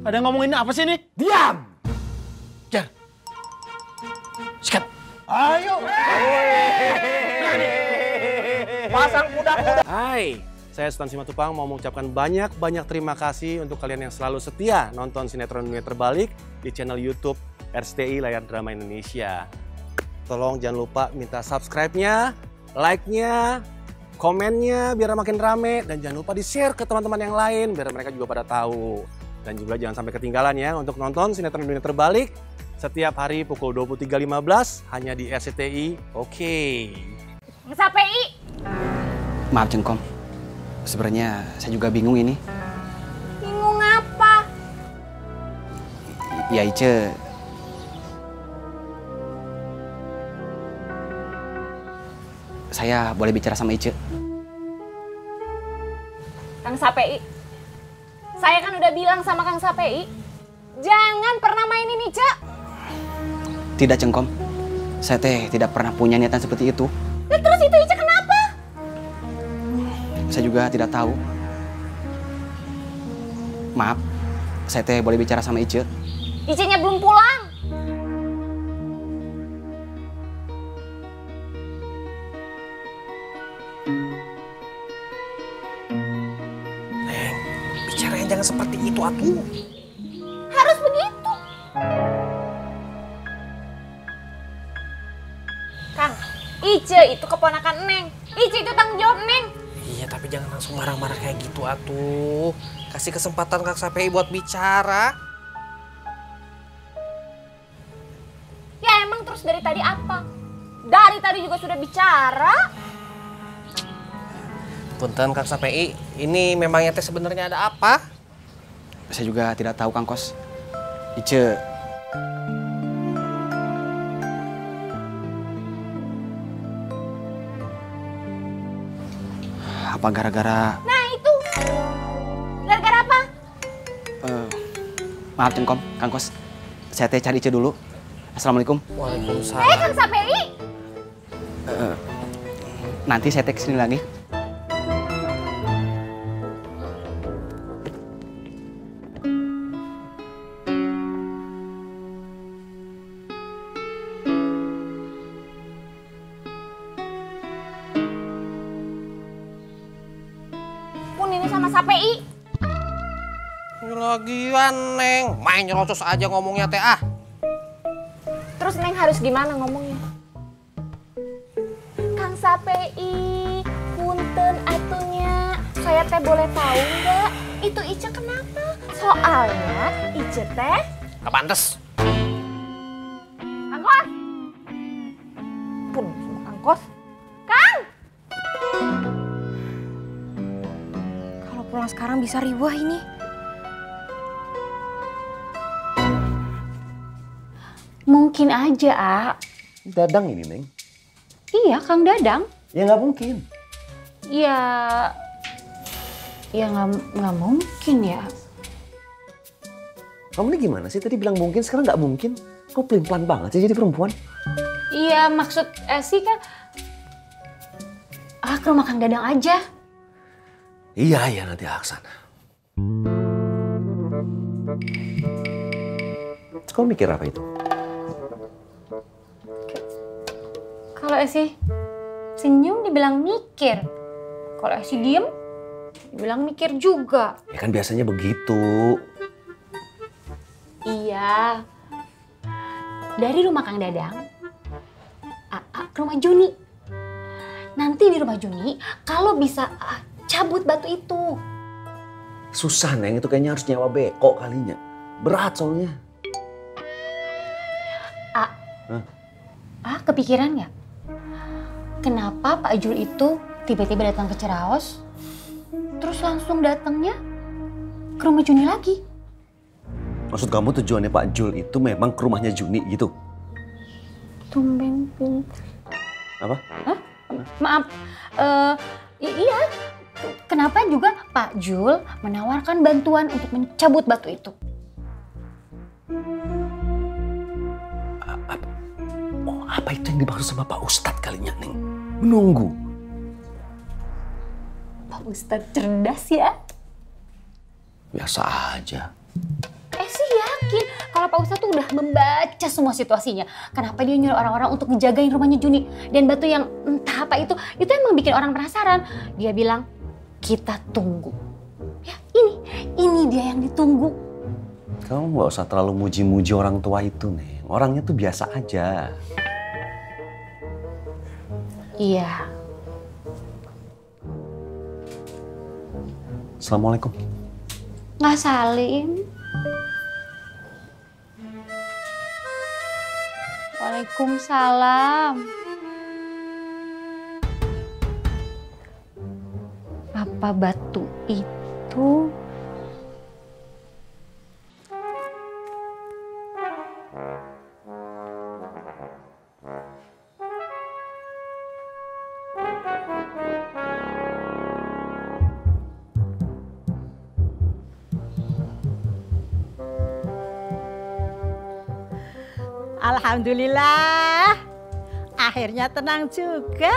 Pada ngomongin apa sih nih? Diam! Jar. Sikat. Ayo! Pasang kuda-kuda. Hai, saya Sultan Simatupang mau mengucapkan banyak-banyak terima kasih untuk kalian yang selalu setia nonton sinetron dunia terbalik di channel YouTube RCTI Layar Drama Indonesia. Tolong jangan lupa minta subscribe-nya, like-nya, komennya biar makin rame dan jangan lupa di-share ke teman-teman yang lain biar mereka juga pada tahu. Dan juga jangan sampai ketinggalan ya untuk nonton sinetron dunia terbalik setiap hari pukul 23.15 hanya di RCTI. Oke. KPI. Maaf Cengkom, sebenarnya saya juga bingung ini. Bingung apa? Ya Ice, saya boleh bicara sama Ice? Kang Sapei. Udah bilang sama Kang Sapei, jangan pernah mainin Ica. Tidak Cengkom, saya teh tidak pernah punya niatan seperti itu. Nah, terus itu Ica kenapa? Saya juga tidak tahu. Maaf, saya teh boleh bicara sama Ice? Icenya belum pulang. Atuh. Harus begitu. Kang, Ice itu keponakan Neng. Ice itu tanggung jawab Neng. Iya, tapi jangan langsung marah-marah kayak gitu atuh. Kasih kesempatan Kak Sapei buat bicara. Ya emang terus dari tadi apa? Dari tadi juga sudah bicara. Punten Kak Sapei, ini memangnya teh sebenarnya ada apa? Saya juga tidak tahu Kang Kos. Ice, apa gara-gara Nah itu. Gara-gara apa? eh, maaf Cengkom, Kang Kos. Saya teh cari Ice dulu. Assalamualaikum. Eh Waalaikumsalam. Kang Sapei. Nanti saya teh ke sini lagi. Neng, nyerocos aja ngomongnya teh ah. Terus Neng harus gimana ngomongnya? Kang Sapei, punten atunya. Saya teh boleh tahu nggak? Itu Ica kenapa? Soalnya Ica teh Gak pantes. Kang Kos. Pun sama Kang Kos. Kang! Kalau pulang sekarang bisa riwah ini. Mungkin aja, A. Dadang ini, Neng. Iya, Kang Dadang. Ya nggak mungkin. Ya, ya nggak mungkin ya. Kamu ini gimana sih? Tadi bilang mungkin, sekarang nggak mungkin. Kok pelin-pelan banget sih jadi perempuan? Iya, maksud Esi kan, ah ke rumah Kang Dadang aja. Iya, iya nanti Aksana. Kamu mikir apa itu? Kalau Esi senyum dibilang mikir, kalau Esi diem dibilang mikir juga. Ya kan biasanya begitu. Iya. Dari rumah Kang Dadang, Aa ke rumah Juni. Nanti di rumah Juni, kalau bisa Aa cabut batu itu. Susah, Neng. Itu kayaknya harus nyawa beko kalinya. Berat soalnya. Ah, kepikiran nggak? Kenapa Pak Jul itu tiba-tiba datang ke Ciraos, terus langsung datangnya ke rumah Juni lagi? Maksud kamu tujuannya Pak Jul itu memang ke rumahnya Juni gitu? Tumben pintar. Apa? Maaf, eh, i- iya. Kenapa juga Pak Jul menawarkan bantuan untuk mencabut batu itu? Apa itu yang dimaksud sama Pak Ustadz kalinya, Neng? Menunggu. Pak Ustadz cerdas ya. Biasa aja. kalau Pak Ustadz tuh udah membaca semua situasinya. Kenapa dia nyuruh orang-orang untuk ngejagain rumahnya Juni dan batu yang entah apa itu, itu emang bikin orang penasaran. Dia bilang kita tunggu. Ya ini, ini dia yang ditunggu. Kamu nggak usah terlalu muji-muji orang tua itu, nih. Orangnya tuh biasa aja. Iya. Assalamualaikum. Nggak salim. Waalaikumsalam. Apa batu itu Alhamdulillah. Akhirnya tenang juga.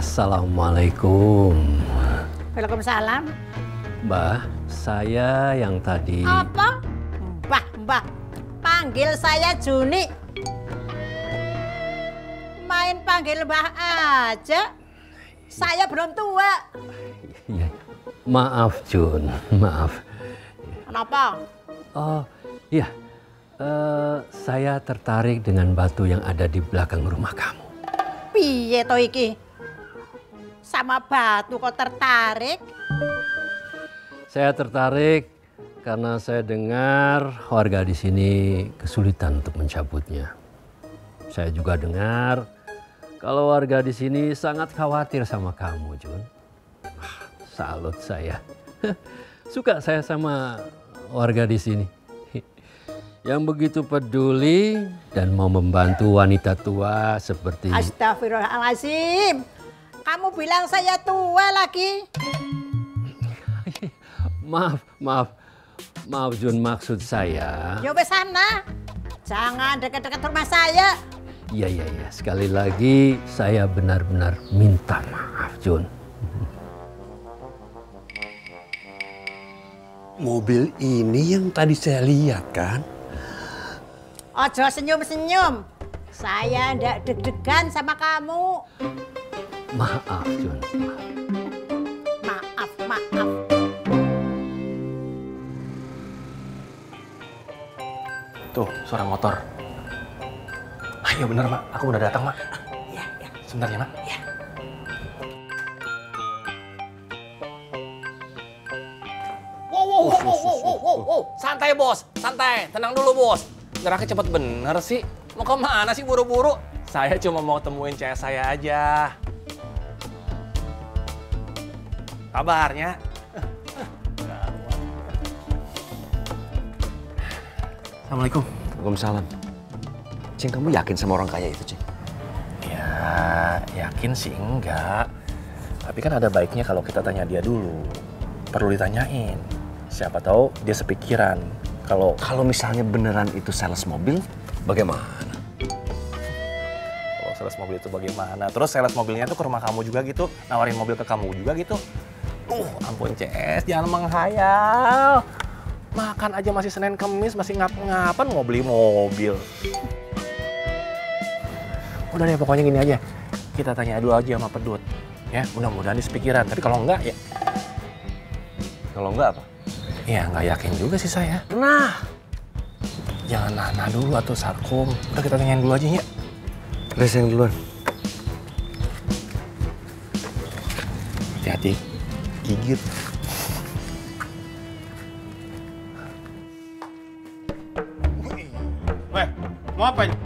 Assalamualaikum. Waalaikumsalam. Mbah, saya yang tadi... Apa? Mbah, mbah. Panggil saya Juni. Main panggil mbah aja. Saya belum tua. Iya, maaf Jun, maaf. Kenapa? Oh, iya. Eh, saya tertarik dengan batu yang ada di belakang rumah kamu. Piye to iki? Sama batu kok tertarik? Saya tertarik karena saya dengar warga di sini kesulitan untuk mencabutnya. Saya juga dengar kalau warga di sini sangat khawatir sama kamu, Jun. Ah, Salut saya. Suka saya sama warga di sini. Yang begitu peduli dan mau membantu wanita tua seperti Astagfirullahaladzim. Kamu bilang saya tua lagi. Maaf, maaf. Maaf Jun, maksud saya. Yo wes sana. Jangan dekat-dekat rumah saya. Iya, iya, iya. Sekali lagi saya benar-benar minta maaf Jun. Mobil ini yang tadi saya lihat kan? Ojo senyum-senyum. Saya ndak deg-degan sama kamu. Maaf Jun. Maaf, maaf. Tuh, suara motor. Ah, iya bener, Mak. Aku udah datang, Mak. Ya, ya. Sebentar ya, Mak. Wow, wow, wow, wow, wow, wow, wow, wow. Santai bos, santai. Tenang dulu bos. Geraknya cepet bener sih. Mau ke mana sih buru-buru? Saya cuma mau temuin cewek saya aja. Kabarnya? Assalamualaikum. Waalaikumsalam. Cing, kamu yakin sama orang kaya itu, Cing? Ya, yakin sih enggak. Tapi kan ada baiknya kalau kita tanya dia dulu. Perlu ditanyain. Siapa tahu dia sepikiran. Kalau Kalau misalnya beneran itu sales mobil, bagaimana? kalau sales mobil itu bagaimana? Terus sales mobilnya tuh ke rumah kamu juga gitu, nawarin mobil ke kamu juga gitu. Uh, ampun CS, jangan menghayal. Makan aja masih Senin Kemis, masih ngap-ngapan mau beli mobil. Udah deh, pokoknya gini aja. Kita tanya dulu aja sama pedut. Ya, mudah-mudahan dia sepikiran. Tapi kalau enggak, ya Kalau enggak apa? Ya nggak yakin juga sih saya. Nah, Jangan nana dulu atau sarkum. Udah kita tanyain dulu aja ya. Res yang duluan. Hati-hati. Gigit. Weh, mau apa ini?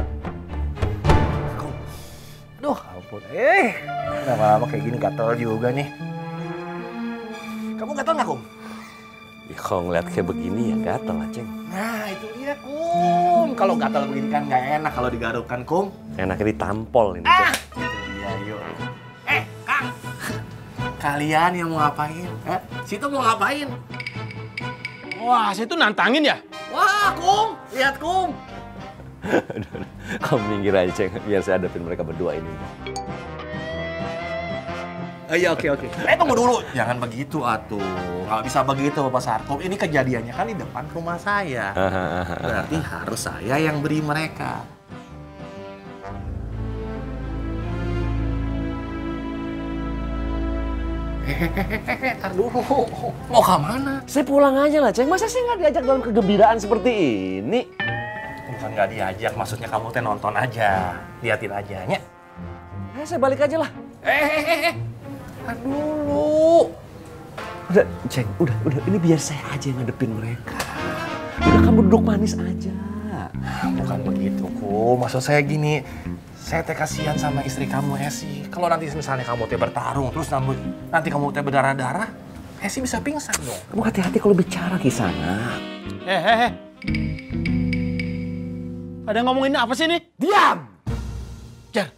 Duh, ampun. Eh, lama-lama kayak gini gatel juga nih. Kamu gatel nggak, Kum? Ya kalau ngeliat kayak begini ya gatel lah, Ceng. Nah, itu dia, Kum. Kalau gatel begini kan nggak enak kalau digarukkan, Kum. Enaknya ditampol ini, Ah, Ceng. itu Kalian yang mau ngapain? Eh? Situ mau ngapain? Wah, saya tuh nantangin ya? Wah, Kum! Lihat, Kum! Kamu minggir aja, Ceng. Biar saya hadapin mereka berdua ini. Iya, oke, oke. Eh, tunggu dulu. Jangan begitu, atuh. Nggak bisa begitu, Bapak Sarkom. Ini kejadiannya kan di depan rumah saya. Berarti harus saya yang beri mereka. Hehehe, tar dulu. Mau ke mana? Saya pulang aja lah, Ceng. Masa saya nggak diajak dalam kegembiraan seperti ini? Bukan nggak diajak, maksudnya kamu teh nonton aja. Liatin aja, nya. Eh, saya balik aja lah. Eh, tar dulu. Udah, Ceng, udah, udah. Ini biar saya aja yang ngadepin mereka. Udah, kamu duduk manis aja. Bukan begitu, Kum. Maksud saya gini, saya teh kasihan sama istri kamu, Esi. Kalau nanti misalnya kamu teh bertarung, terus nanti, nanti kamu teh berdarah-darah, Esi bisa pingsan dong. Kamu hati-hati kalau bicara ke sana. Eh, eh, eh. Ada ngomongin apa sih ini? Diam! Jar.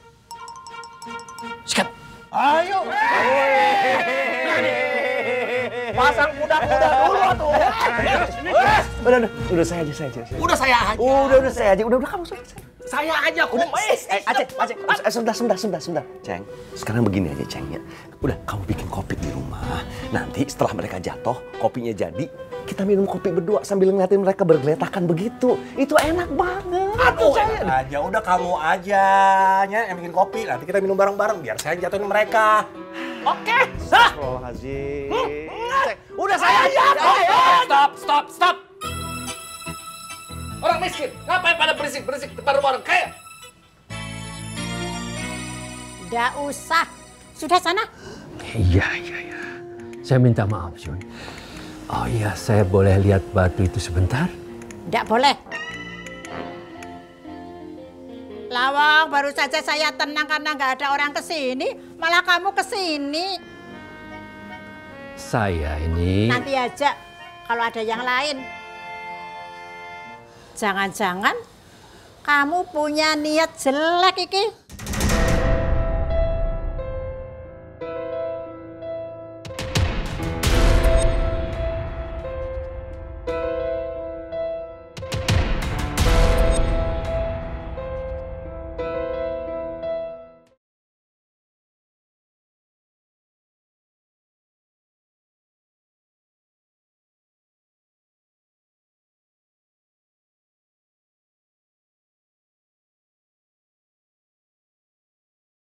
Sikat. Ayo! Pasang kuda-kuda dulu tuh. Udah, udah, udah saya aja, saya aja. saya aja. Udah saya aja. Udah, udah saya aja. Udah, udah kamu sudah. Saya aja, Kum. Eh, eh, Aceh, Aceh, eh, sebentar, sebentar, sebentar, sebentar. Ceng, sekarang begini aja, Ceng ya. Udah, kamu bikin kopi di rumah. Nanti setelah mereka jatuh, kopinya jadi, kita minum kopi berdua sambil ngeliatin mereka bergeletakan begitu. Itu enak banget. Aduh, enak aja. Udah kamu aja nya yang bikin kopi. Nanti kita minum bareng-bareng biar saya jatuhin mereka. Oke. Hah? Astagfirullahaladzim. Udah saya aja. Stop, stop, stop. Orang miskin, ngapain pada berisik-berisik depan rumah orang kaya? Nggak usah. Sudah sana. Iya, iya, iya. Saya minta maaf, Jun. Oh iya, saya boleh lihat batu itu sebentar? Nggak boleh. Lawang, baru saja saya tenang karena nggak ada orang ke sini. Malah kamu ke sini. Saya ini... Nanti aja kalau ada yang lain. Jangan-jangan kamu punya niat jelek iki.